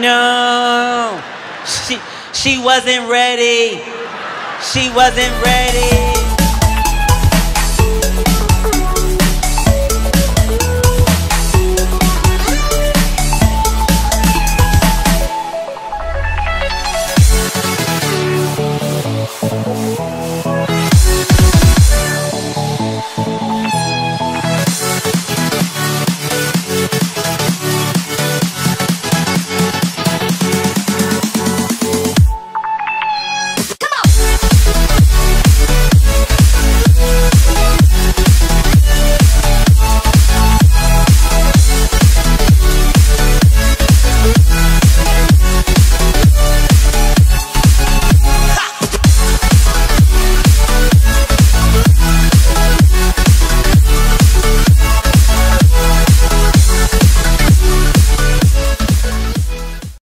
no. She, she wasn't ready. She wasn't ready.